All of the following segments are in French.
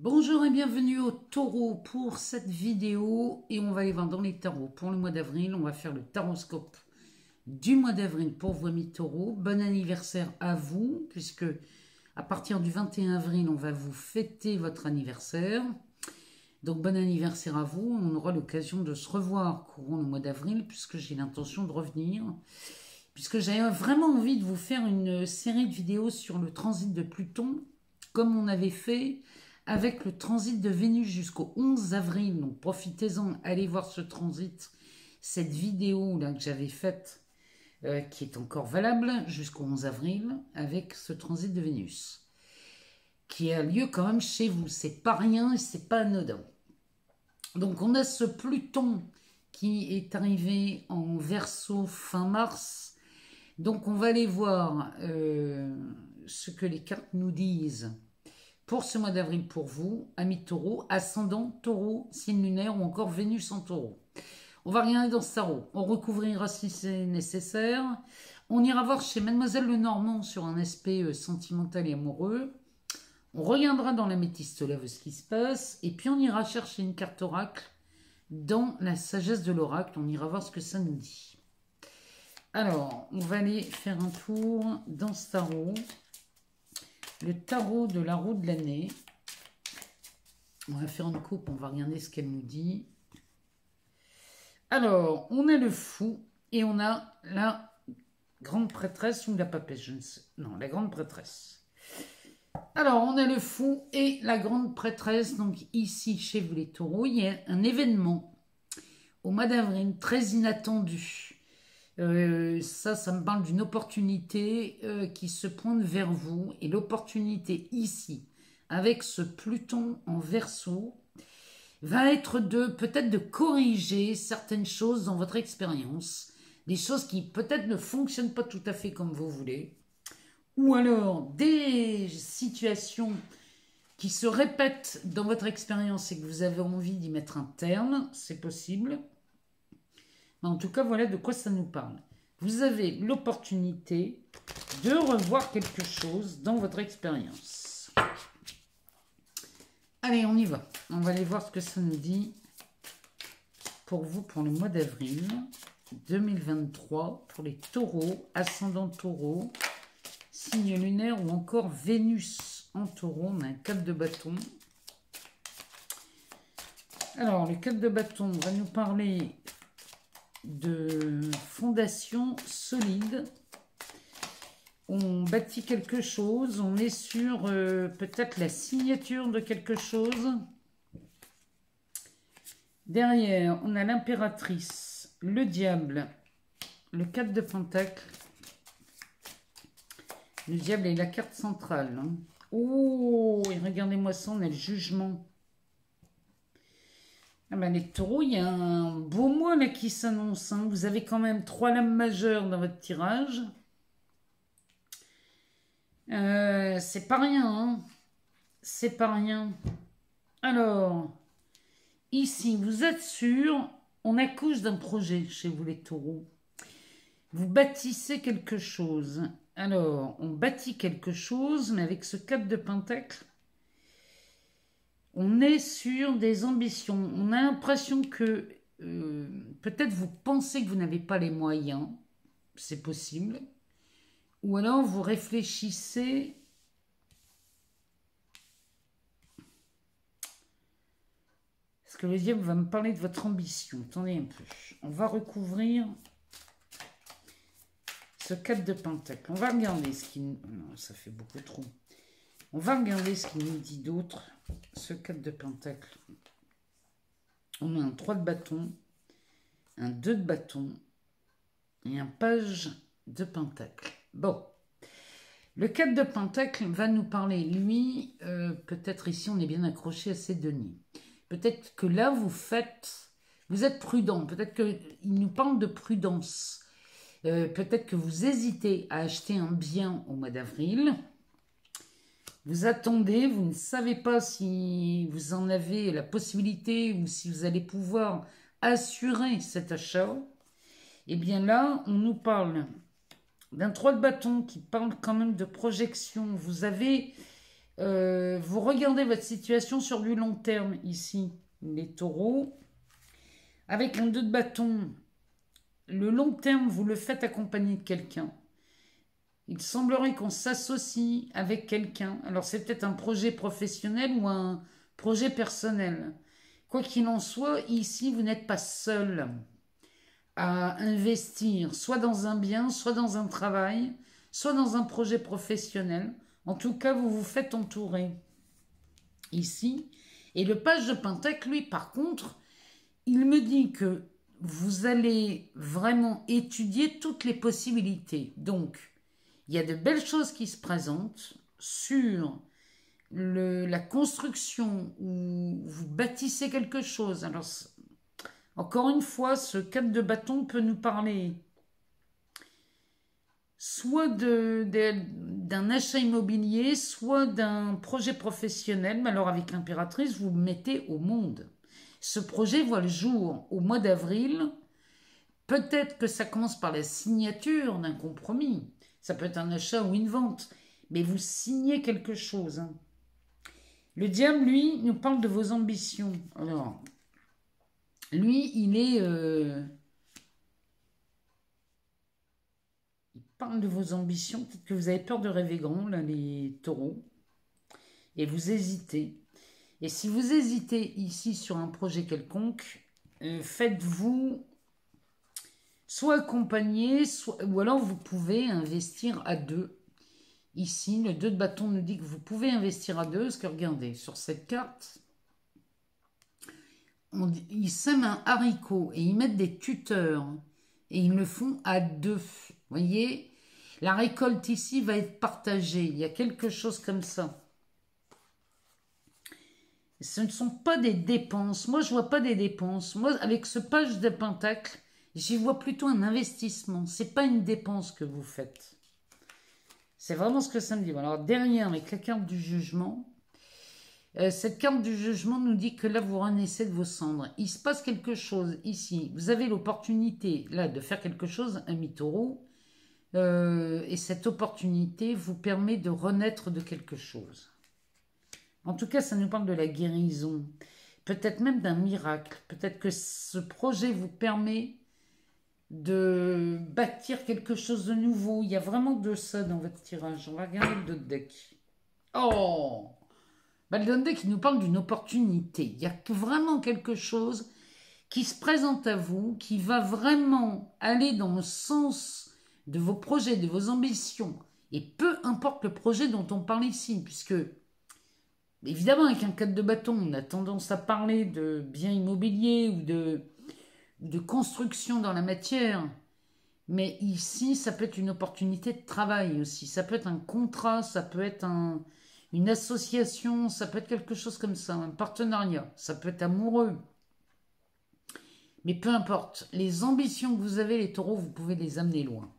Bonjour et bienvenue au taureau pour cette vidéo et on va aller voir dans les tarots pour le mois d'avril. On va faire le taroscope du mois d'avril pour vos amis taureaux. Bon anniversaire à vous puisque à partir du 21 avril on va vous fêter votre anniversaire. Donc bon anniversaire à vous. On aura l'occasion de se revoir courant le mois d'avril puisque j'ai l'intention de revenir. Puisque j'avais vraiment envie de vous faire une série de vidéos sur le transit de Pluton comme on avait fait avec le transit de Vénus jusqu'au 11 avril. Donc profitez-en, allez voir ce transit, cette vidéo que j'avais faite, euh, qui est encore valable jusqu'au 11 avril, avec ce transit de Vénus, qui a lieu quand même chez vous. C'est pas rien et c'est pas anodin. Donc on a ce Pluton qui est arrivé en verso fin mars. Donc on va aller voir euh, ce que les cartes nous disent pour ce mois d'avril pour vous, amis taureau, ascendant taureau, signe lunaire ou encore Vénus en taureau. On va regarder dans ce tarot. On recouvrira si c'est nécessaire. On ira voir chez Mademoiselle Lenormand sur un aspect euh, sentimental et amoureux. On regardera dans la métiste lève ce qui se passe. Et puis on ira chercher une carte oracle dans la sagesse de l'oracle. On ira voir ce que ça nous dit. Alors, on va aller faire un tour dans ce le tarot de la roue de l'année. On va faire une coupe, on va regarder ce qu'elle nous dit. Alors, on a le fou et on a la grande prêtresse ou la papesse, je ne sais. Non, la grande prêtresse. Alors, on a le fou et la grande prêtresse. Donc, ici, chez vous les taureaux, il y a un événement au mois d'avril très inattendu. Euh, ça, ça me parle d'une opportunité euh, qui se pointe vers vous. Et l'opportunité ici, avec ce Pluton en verso, va être de peut-être de corriger certaines choses dans votre expérience, des choses qui peut-être ne fonctionnent pas tout à fait comme vous voulez, ou alors des situations qui se répètent dans votre expérience et que vous avez envie d'y mettre un terme, c'est possible en tout cas, voilà de quoi ça nous parle. Vous avez l'opportunité de revoir quelque chose dans votre expérience. Allez, on y va. On va aller voir ce que ça nous dit pour vous pour le mois d'avril 2023 pour les taureaux, ascendant taureau, signe lunaire ou encore Vénus en taureau. On a un 4 de bâton. Alors, le 4 de bâton va nous parler de fondation solide. On bâtit quelque chose, on est sur euh, peut-être la signature de quelque chose. Derrière, on a l'impératrice, le diable, le 4 de pentacle. Le diable est la carte centrale. Hein. Oh, regardez-moi ça, on a le jugement. Ah ben, les taureaux, il y a un beau mois là qui s'annonce. Hein. Vous avez quand même trois lames majeures dans votre tirage. Euh, c'est pas rien. Hein. C'est pas rien. Alors, ici, vous êtes sûr, on accouche d'un projet chez vous les taureaux. Vous bâtissez quelque chose. Alors, on bâtit quelque chose, mais avec ce cap de pentacle, on est sur des ambitions. On a l'impression que euh, peut-être vous pensez que vous n'avez pas les moyens, c'est possible, ou alors vous réfléchissez Parce que le diable va me parler de votre ambition? Attendez un peu. On va recouvrir ce 4 de pentacle. On va regarder ce qui... Non, ça fait beaucoup trop. On va regarder ce qu'il nous dit d'autre. Ce 4 de pentacle. On a un 3 de bâton, un 2 de bâton et un page de pentacle. Bon. Le 4 de pentacle va nous parler, lui, euh, peut-être ici on est bien accroché à ses deniers. Peut-être que là vous faites, vous êtes prudent, peut-être qu'il nous parle de prudence. Euh, peut-être que vous hésitez à acheter un bien au mois d'avril. Vous attendez, vous ne savez pas si vous en avez la possibilité ou si vous allez pouvoir assurer cet achat. Et eh bien là, on nous parle d'un 3 de bâton qui parle quand même de projection. Vous avez Euh, vous regardez votre situation sur du long terme ici, les taureaux. Avec un 2 de bâton, le long terme, vous le faites accompagner de quelqu'un. Il semblerait qu'on s'associe avec quelqu'un. Alors c'est peut-être un projet professionnel ou un projet personnel. Quoi qu'il en soit, ici, vous n'êtes pas seul à investir, soit dans un bien, soit dans un travail, soit dans un projet professionnel. En tout cas, vous vous faites entourer. Ici. Et le page de Pentacle, lui, par contre, il me dit que vous allez vraiment étudier toutes les possibilités. Donc, il y a de belles choses qui se présentent sur la construction où vous bâtissez quelque chose. Alors, encore une fois, ce cadre de bâton peut nous parler soit d'un achat immobilier, soit d'un projet professionnel. Mais alors avec l'impératrice, vous mettez au monde. Ce projet voit le jour au mois d'avril. Peut-être que ça commence par la signature d'un compromis. Ça peut être un achat ou une vente. Mais vous signez quelque chose. Hein. Le diable, lui, nous parle de vos ambitions. Alors, lui, il est... Euh, parle de vos ambitions. Peut-être que vous avez peur de rêver grand, là, les taureaux. Et vous hésitez. Et si vous hésitez ici sur un projet quelconque, euh, faites-vous soit accompagner, soit, ou alors vous pouvez investir à deux. Ici, le 2 de bâton nous dit que vous pouvez investir à deux, parce que regardez, sur cette carte, ils sèment un haricot et ils mettent des tuteurs et ils le font à deux voyez La récolte ici va être partagée. Il y a quelque chose comme ça. Ce ne sont pas des dépenses. Moi, je vois pas des dépenses. Moi, avec ce page de pentacle, j'y vois plutôt un investissement. C'est pas une dépense que vous faites. C'est vraiment ce que ça me dit. Alors, derrière, avec la carte du jugement, euh, cette carte du jugement nous dit que là, vous renaissez de vos cendres. Il se passe quelque chose ici. Vous avez l'opportunité, là, de faire quelque chose, un mitaureau. Euh, et cette opportunité vous permet de renaître de quelque chose. En tout cas, ça nous parle de la guérison, peut-être même d'un miracle. Peut-être que ce projet vous permet de bâtir quelque chose de nouveau. Il y a vraiment de ça dans votre tirage. On va regarder le deck. Oh bah, Le deck nous parle d'une opportunité. Il y a vraiment quelque chose qui se présente à vous, qui va vraiment aller dans le sens de vos projets, de vos ambitions, et peu importe le projet dont on parle ici, puisque évidemment avec un cadre de bâton, on a tendance à parler de biens immobiliers ou de, de construction dans la matière, mais ici, ça peut être une opportunité de travail aussi, ça peut être un contrat, ça peut être un, une association, ça peut être quelque chose comme ça, un partenariat, ça peut être amoureux. Mais peu importe, les ambitions que vous avez, les taureaux, vous pouvez les amener loin.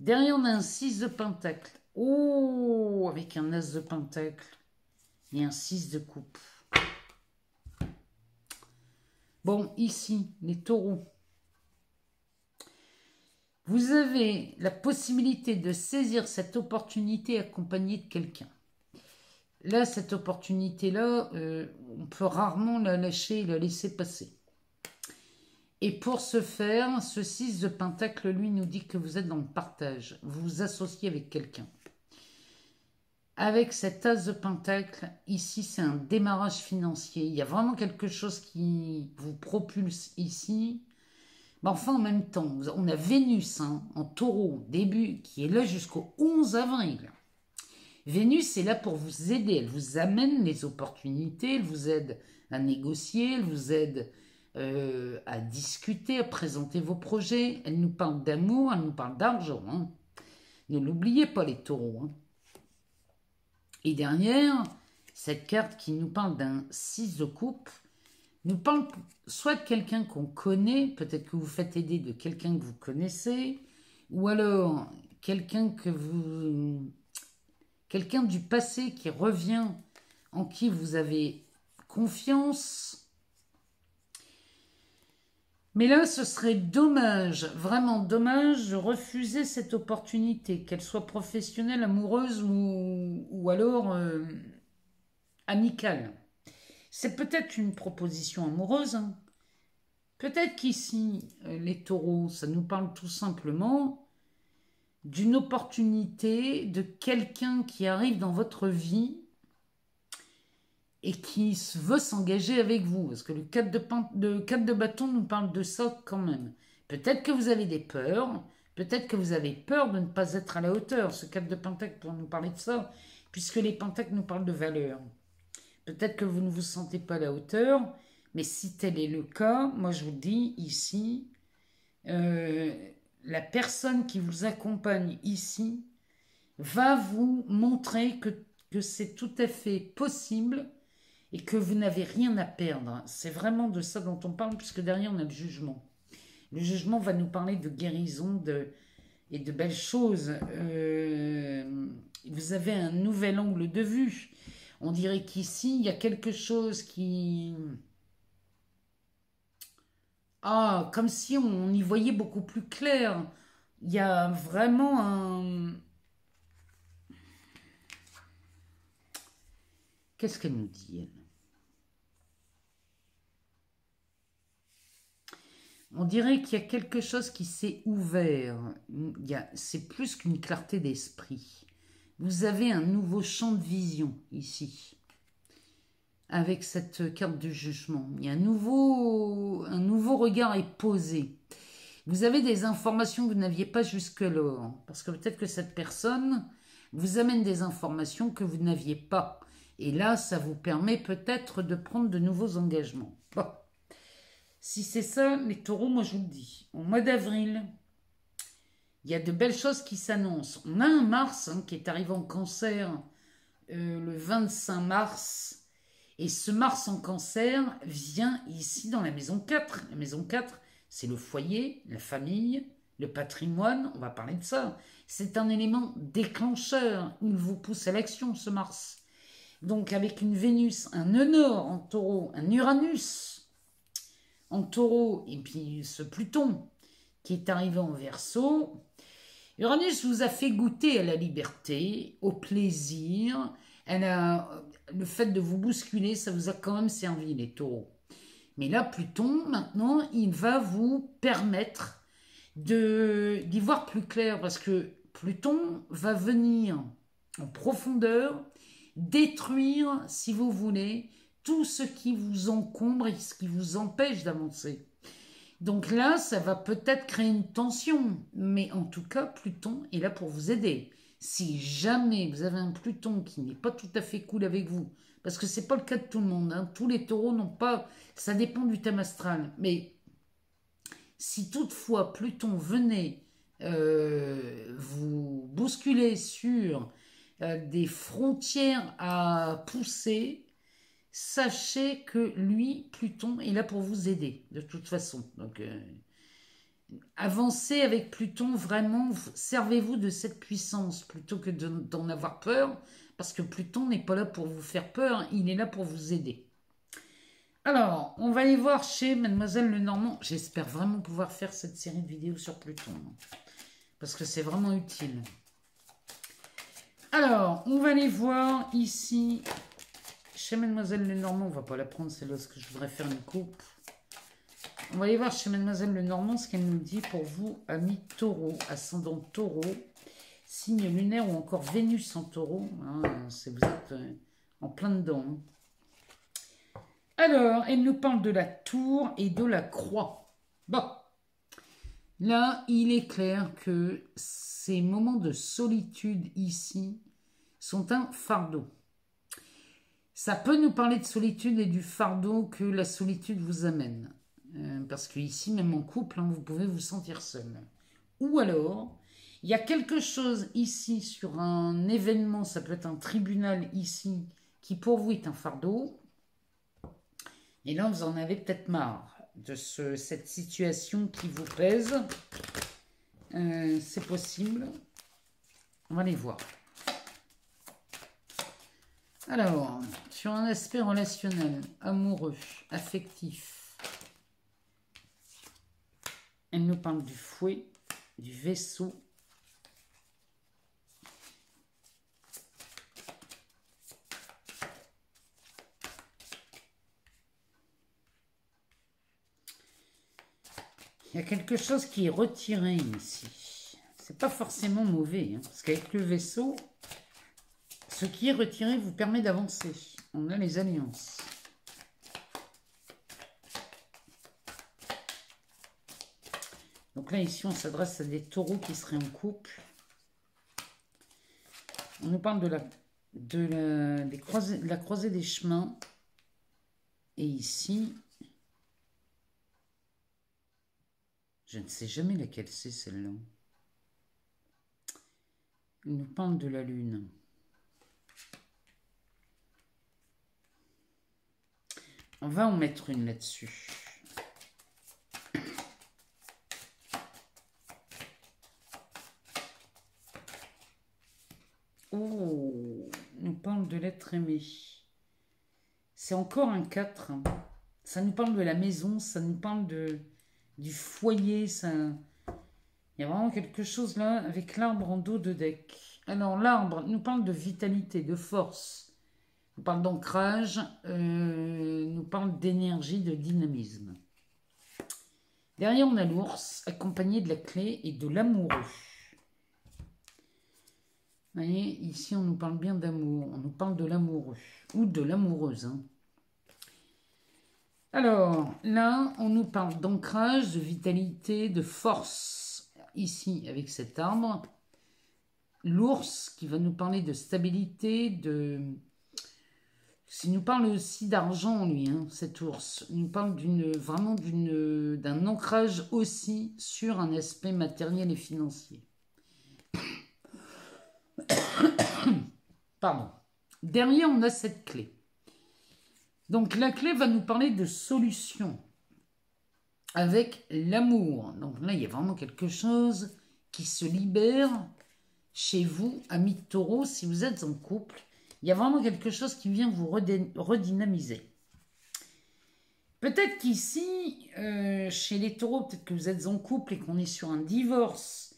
Derrière, on a un 6 de pentacle. Oh, avec un as de pentacle et un 6 de coupe. Bon, ici, les taureaux. Vous avez la possibilité de saisir cette opportunité accompagnée de quelqu'un. Là, cette opportunité-là, euh, on peut rarement la lâcher et la laisser passer. Et pour ce faire, ce 6 de Pentacle, lui, nous dit que vous êtes dans le partage. Vous vous associez avec quelqu'un. Avec cet As de Pentacle, ici, c'est un démarrage financier. Il y a vraiment quelque chose qui vous propulse ici. Mais enfin, en même temps, on a Vénus hein, en taureau, début, qui est là jusqu'au 11 avril. Vénus est là pour vous aider. Elle vous amène les opportunités, elle vous aide à négocier, elle vous aide euh, à discuter, à présenter vos projets. Elle nous parle d'amour, elle nous parle d'argent. Hein. Ne l'oubliez pas, les taureaux. Hein. Et dernière, cette carte qui nous parle d'un 6 de coupe, nous parle soit de quelqu'un qu'on connaît, peut-être que vous faites aider de quelqu'un que vous connaissez, ou alors quelqu'un que vous. quelqu'un du passé qui revient, en qui vous avez confiance, Mais là, ce serait dommage, vraiment dommage de refuser cette opportunité, qu'elle soit professionnelle, amoureuse ou, alors euh, amicale. C'est peut-être une proposition amoureuse. Hein. Peut-être qu'ici, euh, les taureaux, ça nous parle tout simplement d'une opportunité de quelqu'un qui arrive dans votre vie et qui veut s'engager avec vous. Parce que le 4 de, 4 de bâton nous parle de ça quand même. Peut-être que vous avez des peurs, peut-être que vous avez peur de ne pas être à la hauteur. Ce 4 de pentacle pour nous parler de ça, puisque les pentacles nous parlent de valeur. Peut-être que vous ne vous sentez pas à la hauteur, mais si tel est le cas, moi je vous dis ici, euh, la personne qui vous accompagne ici va vous montrer que, que c'est tout à fait possible et que vous n'avez rien à perdre. C'est vraiment de ça dont on parle, puisque derrière on a le jugement. Le jugement va nous parler de guérison et de belles choses. Euh, vous avez un nouvel angle de vue. On dirait qu'ici, il y a quelque chose qui... Ah, comme si on y voyait beaucoup plus clair. Il y a vraiment un... Qu'est-ce qu'elle nous dit, elle? On dirait qu'il y a quelque chose qui s'est ouvert. C'est plus qu'une clarté d'esprit. Vous avez un nouveau champ de vision ici, avec cette carte du jugement. Il y a un nouveau, un nouveau regard est posé. Vous avez des informations que vous n'aviez pas jusque-là, parce que peut-être que cette personne vous amène des informations que vous n'aviez pas. Et là, ça vous permet peut-être de prendre de nouveaux engagements. Bon. Si c'est ça, les taureaux, moi je vous le dis, au mois d'avril, il y a de belles choses qui s'annoncent. On a un Mars hein, qui est arrivé en cancer euh, le 25 mars. Et ce Mars en cancer vient ici dans la maison 4. La maison 4, c'est le foyer, la famille, le patrimoine. On va parler de ça. C'est un élément déclencheur. Il vous pousse à l'action, ce Mars. Donc avec une Vénus, un nœud en taureau, un Uranus en taureau, et puis ce Pluton qui est arrivé en verso, Uranus vous a fait goûter à la liberté, au plaisir. Elle a, le fait de vous bousculer, ça vous a quand même servi, les taureaux. Mais là, Pluton, maintenant, il va vous permettre d'y voir plus clair, parce que Pluton va venir en profondeur détruire, si vous voulez, tout ce qui vous encombre et ce qui vous empêche d'avancer. Donc là, ça va peut-être créer une tension, mais en tout cas, Pluton est là pour vous aider. Si jamais vous avez un Pluton qui n'est pas tout à fait cool avec vous, parce que c'est pas le cas de tout le monde, hein, tous les taureaux n'ont pas, ça dépend du thème astral, mais si toutefois Pluton venait euh, vous bousculer sur euh, des frontières à pousser, sachez que lui, Pluton, est là pour vous aider, de toute façon. Donc, euh, avancez avec Pluton, vraiment, servez-vous de cette puissance plutôt que d'en avoir peur, parce que Pluton n'est pas là pour vous faire peur, il est là pour vous aider. Alors, on va aller voir chez Mademoiselle Lenormand. J'espère vraiment pouvoir faire cette série de vidéos sur Pluton, parce que c'est vraiment utile. Alors, on va aller voir ici chez Mademoiselle Lenormand, on va pas la prendre, c'est là ce que je voudrais faire une coupe. On va aller voir chez Mademoiselle Lenormand ce qu'elle nous dit pour vous, amis taureau, ascendant taureau, signe lunaire ou encore Vénus en taureau. Hein, vous êtes euh, en plein dedans. Hein. Alors, elle nous parle de la tour et de la croix. Bon, là, il est clair que ces moments de solitude ici sont un fardeau. Ça peut nous parler de solitude et du fardeau que la solitude vous amène. Euh, parce que ici, même en couple, hein, vous pouvez vous sentir seul. Ou alors, il y a quelque chose ici sur un événement, ça peut être un tribunal ici, qui pour vous est un fardeau. Et là, vous en avez peut-être marre de cette situation qui vous pèse. Euh, c'est possible. On va les voir. Alors, sur un aspect relationnel, amoureux, affectif, elle nous parle du fouet, du vaisseau. Il y a quelque chose qui est retiré ici. C'est pas forcément mauvais, hein, parce qu'avec le vaisseau, ce qui est retiré vous permet d'avancer. On a les alliances. Donc là, ici, on s'adresse à des taureaux qui seraient en couple. On nous parle de la, croisée des chemins. Et ici, je ne sais jamais laquelle c'est celle-là. Il nous parle de la lune. On va en mettre une là-dessus. Oh, nous parle de l'être aimé. C'est encore un 4. Ça nous parle de la maison, ça nous parle de, du foyer. Il y a vraiment quelque chose là avec l'arbre en dos de deck. Alors l'arbre nous parle de vitalité, de force. Nous parle d'ancrage, euh, nous parle d'énergie, de dynamisme. Derrière, on a l'ours, accompagné de la clé et de l'amoureux. Vous voyez, ici, on nous parle bien d'amour. On nous parle de l'amoureux. Ou de l'amoureuse. Hein. Alors, là, on nous parle d'ancrage, de vitalité, de force. Ici, avec cet arbre. L'ours, qui va nous parler de stabilité, de... Il nous parle aussi d'argent, lui, hein, cet ours. Il nous parle vraiment d'un ancrage aussi sur un aspect matériel et financier. Pardon. Derrière, on a cette clé. Donc la clé va nous parler de solution avec l'amour. Donc là, il y a vraiment quelque chose qui se libère chez vous, amis de taureau, si vous êtes en couple. Il y a vraiment quelque chose qui vient vous redynamiser. Peut-être qu'ici, euh, chez les taureaux, peut-être que vous êtes en couple et qu'on est sur un divorce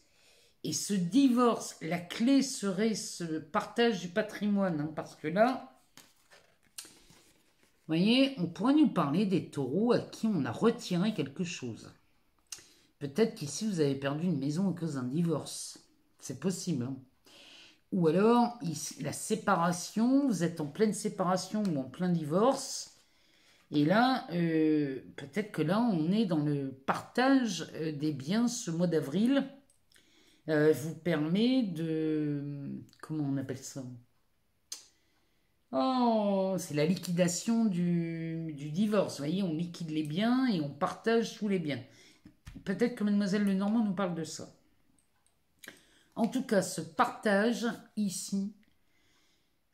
et ce divorce, la clé serait ce partage du patrimoine, hein, parce que là, vous voyez, on pourrait nous parler des taureaux à qui on a retiré quelque chose. Peut-être qu'ici, vous avez perdu une maison à cause d'un divorce. C'est possible. Hein. Ou alors, la séparation, vous êtes en pleine séparation ou en plein divorce. Et là, euh, peut-être que là, on est dans le partage euh, des biens ce mois d'avril euh, vous permet de... Comment on appelle ça? Oh, c'est la liquidation du, du, divorce. Vous voyez, on liquide les biens et on partage tous les biens. Peut-être que mademoiselle Lenormand nous parle de ça. En tout cas, ce partage ici,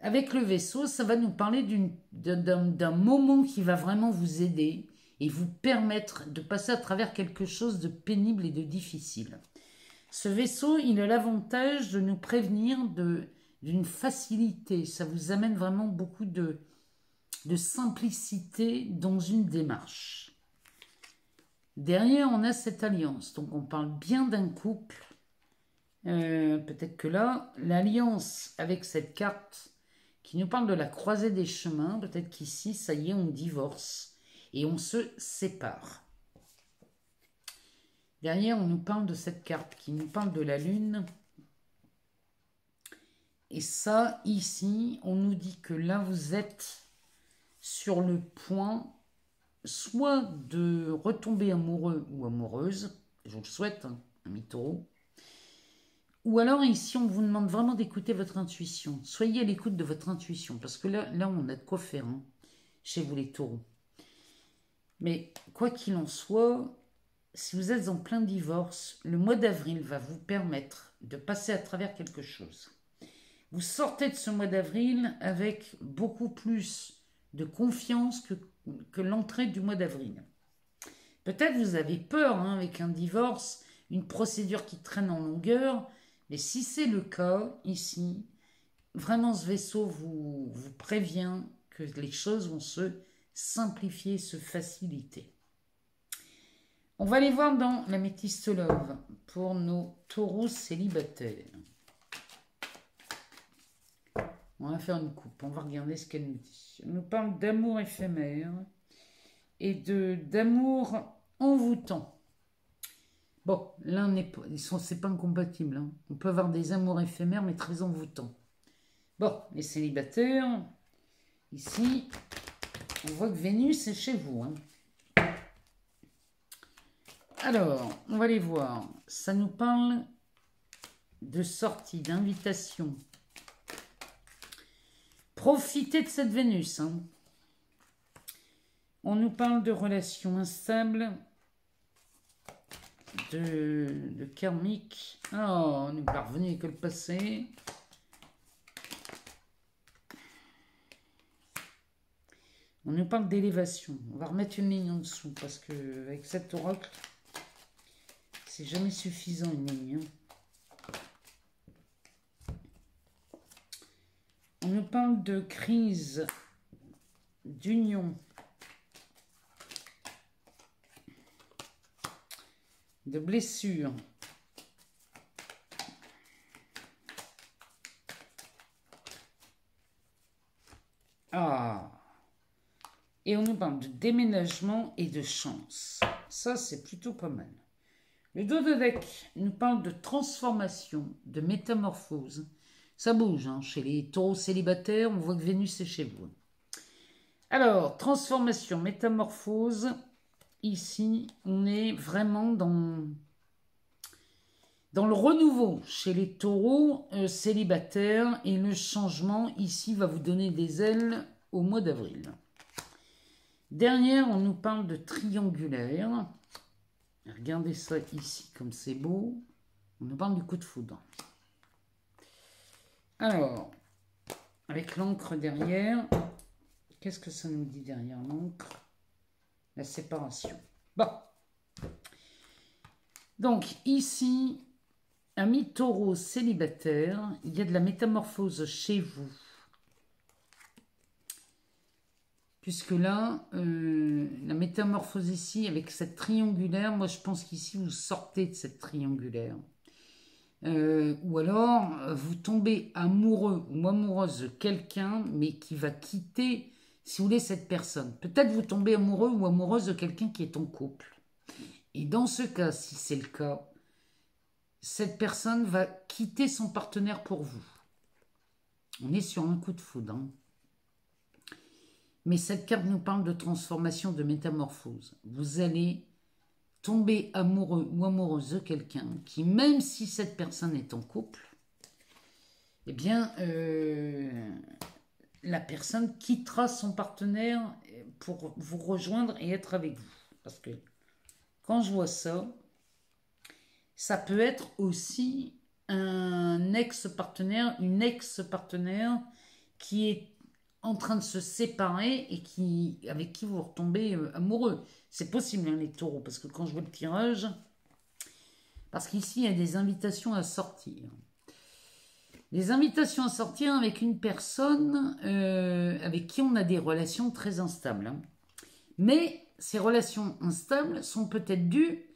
avec le vaisseau, ça va nous parler d'un moment qui va vraiment vous aider et vous permettre de passer à travers quelque chose de pénible et de difficile. Ce vaisseau, il a l'avantage de nous prévenir d'une facilité. Ça vous amène vraiment beaucoup de, de simplicité dans une démarche. Derrière, on a cette alliance. Donc, on parle bien d'un couple. Euh, peut-être que là, l'alliance avec cette carte qui nous parle de la croisée des chemins, peut-être qu'ici, ça y est, on divorce et on se sépare. Derrière, on nous parle de cette carte qui nous parle de la lune. Et ça, ici, on nous dit que là, vous êtes sur le point soit de retomber amoureux ou amoureuse, je vous le souhaite, hein, ami taureau, ou alors ici, on vous demande vraiment d'écouter votre intuition. Soyez à l'écoute de votre intuition, parce que là, là on a de quoi faire hein, chez vous les taureaux. Mais quoi qu'il en soit, si vous êtes en plein divorce, le mois d'avril va vous permettre de passer à travers quelque chose. Vous sortez de ce mois d'avril avec beaucoup plus de confiance que, que l'entrée du mois d'avril. Peut-être vous avez peur hein, avec un divorce, une procédure qui traîne en longueur, mais si c'est le cas ici, vraiment ce vaisseau vous, prévient que les choses vont se simplifier, se faciliter. On va aller voir dans la métiste love pour nos taureaux célibataires. On va faire une coupe, on va regarder ce qu'elle nous dit. Elle nous parle d'amour éphémère et d'amour envoûtant. Bon, n'est pas, ils sont, c'est pas incompatible. Hein. On peut avoir des amours éphémères mais très envoûtants. Bon, les célibataires, ici, on voit que Vénus est chez vous. Hein. Alors, on va les voir. Ça nous parle de sortie, d'invitation. Profitez de cette Vénus. Hein. On nous parle de relations instables, de, karmique. Oh, on est parvenu que le passé. On nous parle d'élévation. On va remettre une ligne en dessous parce que avec cet oracle, c'est jamais suffisant une ligne. Hein. On nous parle de crise, d'union, de blessure. Ah Et on nous parle de déménagement et de chance. Ça, c'est plutôt pas mal. Le dos de deck nous parle de transformation, de métamorphose. Ça bouge hein. chez les taureaux célibataires, on voit que Vénus est chez vous. Alors, transformation, métamorphose. Ici, on est vraiment dans, le renouveau chez les taureaux euh, célibataires et le changement ici va vous donner des ailes au mois d'avril. Derrière, on nous parle de triangulaire. Regardez ça ici, comme c'est beau. On nous parle du coup de foudre. Alors, avec l'encre derrière, qu'est-ce que ça nous dit derrière l'encre? La séparation. Bon. Donc, ici, ami taureau célibataire, il y a de la métamorphose chez vous. Puisque là, euh, la métamorphose ici, avec cette triangulaire, moi je pense qu'ici vous sortez de cette triangulaire. Euh, ou alors, vous tombez amoureux ou amoureuse de quelqu'un, mais qui va quitter, si vous voulez, cette personne. Peut-être vous tombez amoureux ou amoureuse de quelqu'un qui est en couple. Et dans ce cas, si c'est le cas, cette personne va quitter son partenaire pour vous. On est sur un coup de foudre. Hein. Mais cette carte nous parle de transformation, de métamorphose. Vous allez tomber amoureux ou amoureuse de quelqu'un qui, même si cette personne est en couple, eh bien, euh, la personne quittera son partenaire pour vous rejoindre et être avec vous. Parce que quand je vois ça, ça peut être aussi un ex-partenaire, une ex-partenaire qui est en train de se séparer et qui, avec qui vous retombez euh, amoureux. C'est possible, hein, les taureaux, parce que quand je vois le tirage, parce qu'ici, il y a des invitations à sortir. Des invitations à sortir avec une personne euh, avec qui on a des relations très instables. Hein. Mais ces relations instables sont peut-être dues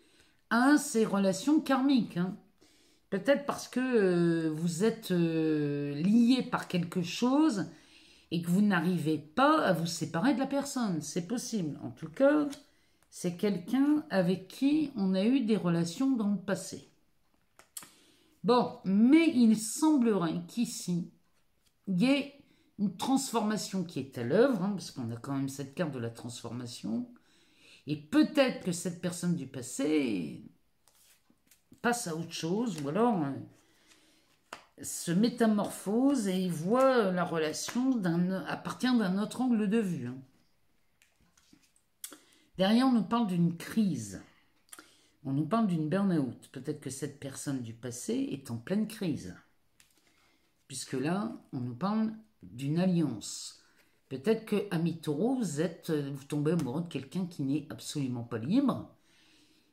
à ces relations karmiques. Hein. Peut-être parce que euh, vous êtes lié par quelque chose et que vous n'arrivez pas à vous séparer de la personne. C'est possible. En tout cas, c'est quelqu'un avec qui on a eu des relations dans le passé. Bon, mais il semblerait qu'ici, il y ait une transformation qui est à l'œuvre, hein, parce qu'on a quand même cette carte de la transformation, et peut-être que cette personne du passé passe à autre chose, ou alors euh, se métamorphose et voit la relation à partir d'un autre angle de vue. Hein. Derrière, on nous parle d'une crise. On nous parle d'une burn-out. Peut-être que cette personne du passé est en pleine crise. Puisque là, on nous parle d'une alliance. Peut-être que, ami taureau, vous, êtes, vous tombez amoureux de quelqu'un qui n'est absolument pas libre.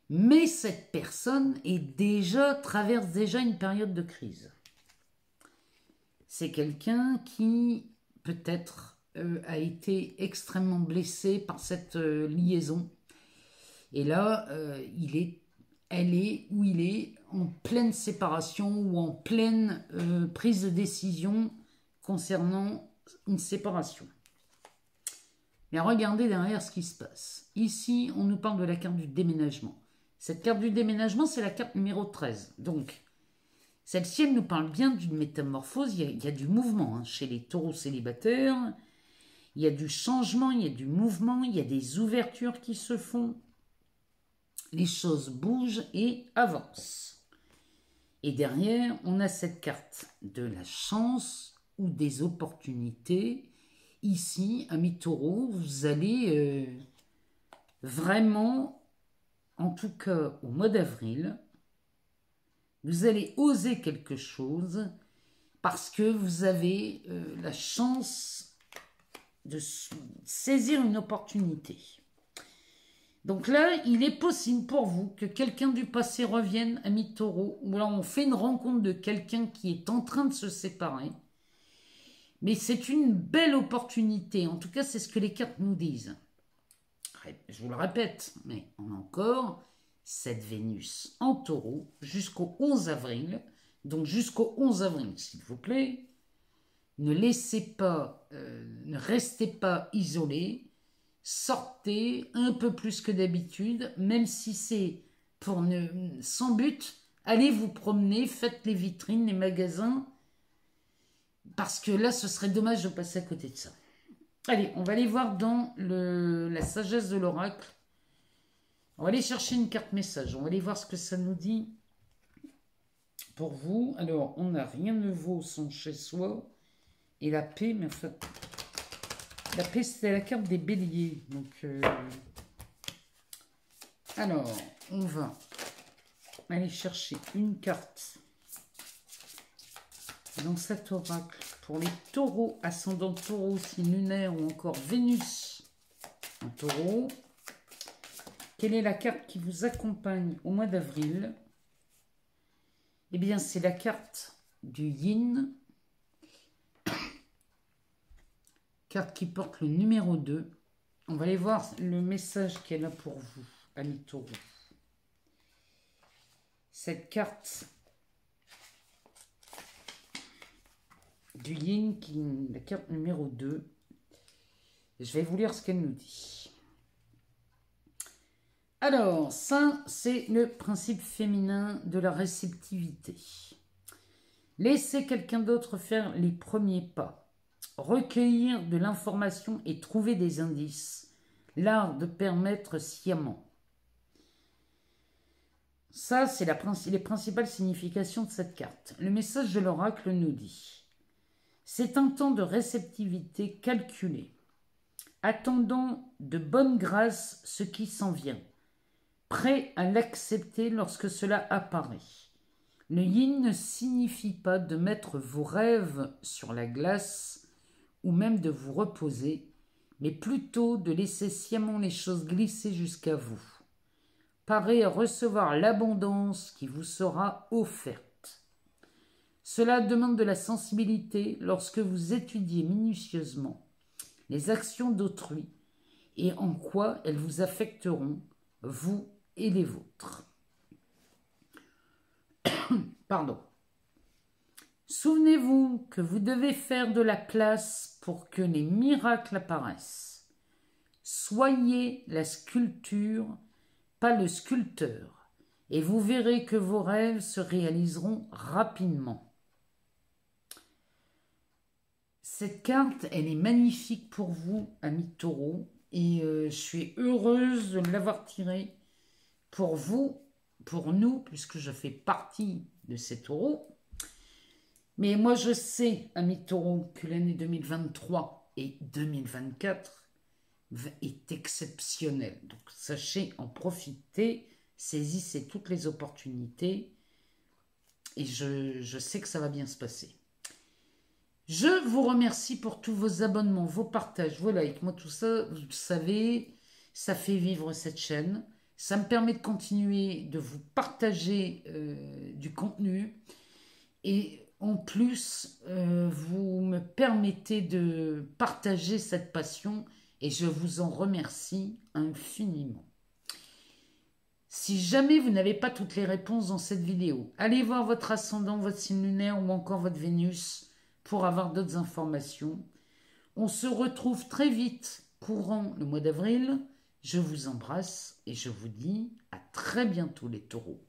Mais cette personne est déjà, traverse déjà une période de crise c'est quelqu'un qui peut-être euh, a été extrêmement blessé par cette euh, liaison Et là, il est, elle est ou il est en pleine séparation ou en pleine prise de décision concernant une séparation. Mais regardez derrière ce qui se passe. Ici, on nous parle de la carte du déménagement. Cette carte du déménagement, c'est la carte numéro 13. Donc, celle-ci, elle nous parle bien d'une métamorphose. Il y, a, du mouvement hein, chez les taureaux célibataires. Il y a du changement, il y a du mouvement, il y a des ouvertures qui se font. Les choses bougent et avancent. Et derrière, on a cette carte de la chance ou des opportunités ici, ami taureau, vous allez euh, vraiment, en tout cas au mois d'avril, vous allez oser quelque chose parce que vous avez euh, la chance de saisir une opportunité. Donc là, il est possible pour vous que quelqu'un du passé revienne, ami taureau, ou alors on fait une rencontre de quelqu'un qui est en train de se séparer mais c'est une belle opportunité. En tout cas, c'est ce que les cartes nous disent. Je vous le répète, mais on a encore cette Vénus en taureau jusqu'au 11 avril. Donc jusqu'au 11 avril, s'il vous plaît. Ne laissez pas, euh, ne restez pas isolés. Sortez un peu plus que d'habitude, même si c'est pour ne, sans but. Allez vous promener, faites les vitrines, les magasins parce que là, ce serait dommage de passer à côté de ça. Allez, on va aller voir dans la sagesse de l'oracle. On va aller chercher une carte message. On va aller voir ce que ça nous dit pour vous. Alors, on n'a rien ne vaut son chez soi. Et la paix, mais enfin... La paix, c'était la carte des béliers. Donc, euh, alors, on va aller chercher une carte dans cet oracle pour les taureaux, ascendant taureau, si lunaire ou encore Vénus en taureau. Quelle est la carte qui vous accompagne au mois d'avril? Eh bien, c'est la carte du yin. Carte qui porte le numéro 2. On va aller voir le message qu'elle a pour vous, amis taureau. Cette carte du yin, qui, la carte numéro 2. Je vais vous lire ce qu'elle nous dit. Alors, ça, c'est le principe féminin de la réceptivité. Laisser quelqu'un d'autre faire les premiers pas. Recueillir de l'information et trouver des indices. L'art de permettre sciemment. Ça, c'est les principales significations de cette carte. Le message de l'oracle nous dit c'est un temps de réceptivité calculé, attendant de bonne grâce ce qui s'en vient, prêt à l'accepter lorsque cela apparaît. Le yin ne signifie pas de mettre vos rêves sur la glace ou même de vous reposer, mais plutôt de laisser sciemment les choses glisser jusqu'à vous. Paré à recevoir l'abondance qui vous sera offerte. Cela demande de la sensibilité lorsque vous étudiez minutieusement les actions d'autrui et en quoi elles vous affecteront, vous et les vôtres. Pardon. Souvenez-vous que vous devez faire de la place pour que les miracles apparaissent. Soyez la sculpture, pas le sculpteur, et vous verrez que vos rêves se réaliseront rapidement. Cette carte, elle est magnifique pour vous, ami taureau, et euh, je suis heureuse de l'avoir tirée pour vous, pour nous, puisque je fais partie de ces taureaux. Mais moi, je sais, ami taureau, que l'année 2023 et 2024 est exceptionnelle. Donc, sachez en profiter, saisissez toutes les opportunités, et je sais que ça va bien se passer. Je vous remercie pour tous vos abonnements, vos partages, vos likes. Moi, tout ça, vous savez, ça fait vivre cette chaîne. Ça me permet de continuer de vous partager euh, du contenu. Et en plus, euh, vous me permettez de partager cette passion et je vous en remercie infiniment. Si jamais vous n'avez pas toutes les réponses dans cette vidéo, allez voir votre ascendant, votre signe lunaire ou encore votre Vénus pour avoir d'autres informations. On se retrouve très vite courant le mois d'avril. Je vous embrasse et je vous dis à très bientôt les taureaux.